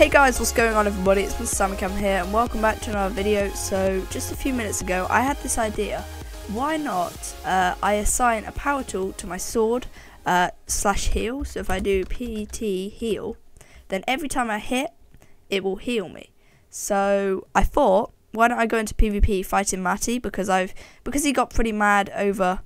Hey guys, what's going on everybody? It's Mr. SammyCam here and welcome back to another video. So, just a few minutes ago, I had this idea. Why not uh, I assign a power tool to my sword uh, slash heal. So if I do PT heal, then every time I hit, it will heal me. So I thought, why don't I go into PvP fighting Matty because I've because he got pretty mad over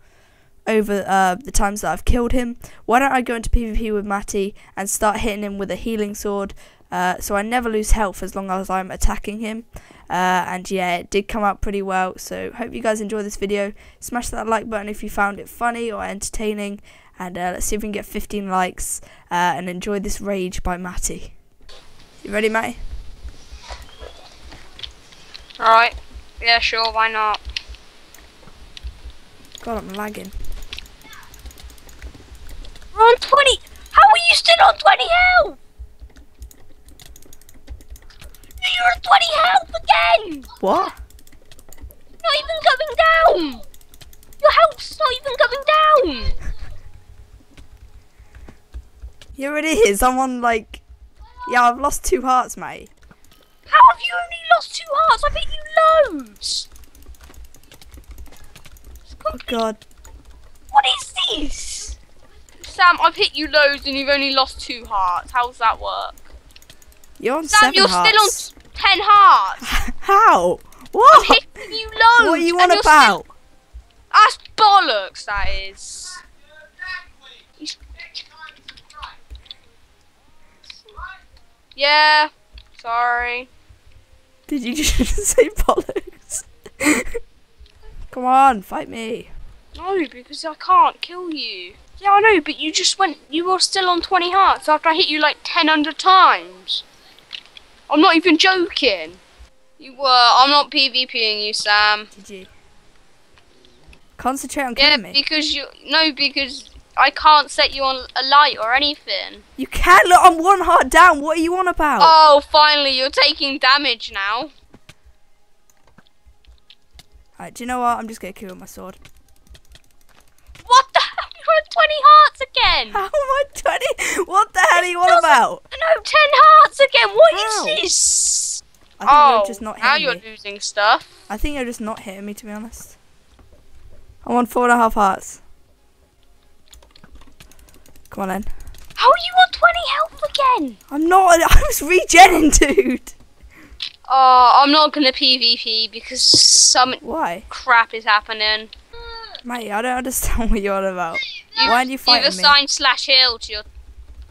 over uh, the times that I've killed him. Why don't I go into PvP with Matty and start hitting him with a healing sword uh, so I never lose health as long as I'm attacking him. Uh, and yeah, it did come out pretty well. So hope you guys enjoy this video. Smash that like button if you found it funny or entertaining. And uh, let's see if we can get 15 likes uh, and enjoy this rage by Matty. You ready, Matty? Alright. Yeah, sure, why not? God, I'm lagging. We're on 20! How are you still on 20 health? You're at 20 health again! What? Not even coming down! Your health's not even coming down! Here it is. I'm on like. Yeah, I've lost two hearts, mate. How have you only lost two hearts? I bet you loads! Oh god. What is this? Sam, I've hit you loads and you've only lost two hearts. How's that work? You're on Sam, 7 you're hearts. still on ten hearts. How? What? I'm hitting you loads. What are you on about? Still... That's bollocks. That is. Yeah. Sorry. Did you just say bollocks? Come on, fight me. No, because I can't kill you. Yeah, I know, but you just went. You were still on 20 hearts after I hit you like 10 hundred times. I'm not even joking. You were. I'm not PvPing you, Sam. Did you? Concentrate on Yeah, killing me. because you. No, because I can't set you on a light or anything. You can't look. I'm one heart down. What are you on about? Oh, finally, you're taking damage now. Alright, do you know what? I'm just gonna kill with my sword. What the hell? You're at 20 hearts again. How am I 20? What the hell are you on about? No, 10 hearts again. What is How? this? I think oh, you're just not now you're me. losing stuff. I think you're just not hitting me, to be honest. I'm on four and a half hearts. Come on then. How are you on 20 health again? I'm not. I was regenning, dude. Oh, I'm not gonna PvP because some Why? crap is happening. Mate, I don't understand what you're on about. You've, Why are you fighting You've me? assigned slash heal to your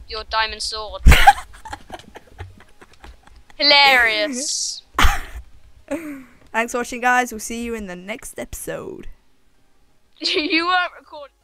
your diamond sword. Hilarious. Thanks for watching, guys. We'll see you in the next episode. you weren't recording.